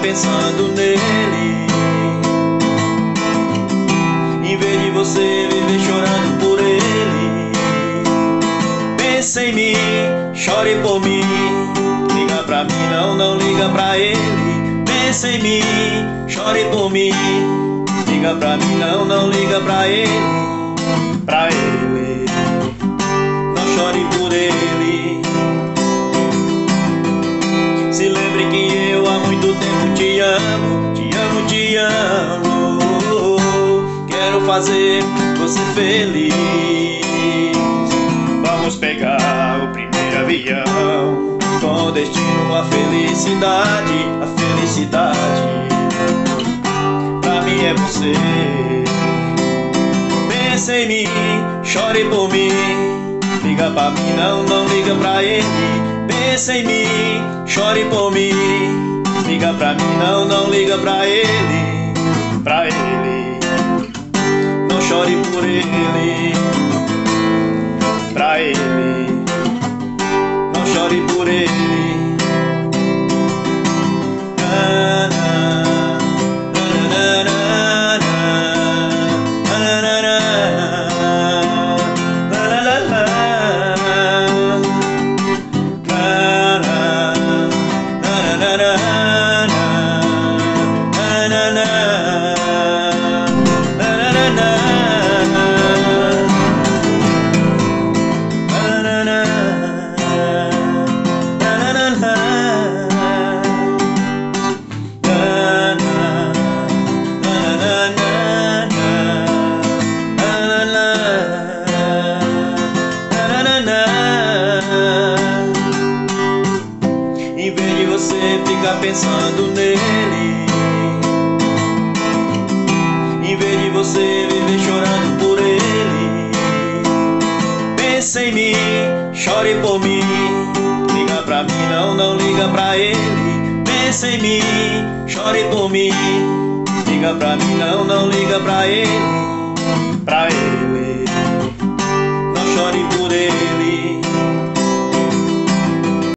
pensando nele. Em vez de você viver chorando por ele, pense em mim, chore por mim. Liga pra mim, não, não liga pra ele. Pense em mim, chore por mim. Liga pra mim, não, não liga pra ele, pra ele. Muito tempo te amo, te amo, te amo. Quero fazer você feliz. Vamos pegar o primeiro avião com destino à felicidade, a felicidade. Pra mim é você. Pensa em mim, chore por mim. Liga pra mim, não, não liga pra ele. Pensa em mim, chore por mim. Liga pra mim, não, não liga pra ele. Pra ele, não chore por ele. Pra ele, não chore por ele. Você ficar pensando nele. Em vez de você viver chorando por ele. Pensa em mim, chore por mim. Liga pra mim, não, não liga pra ele. Pensa em mim, chore por mim. Liga pra mim, não, não liga pra ele. Pra ele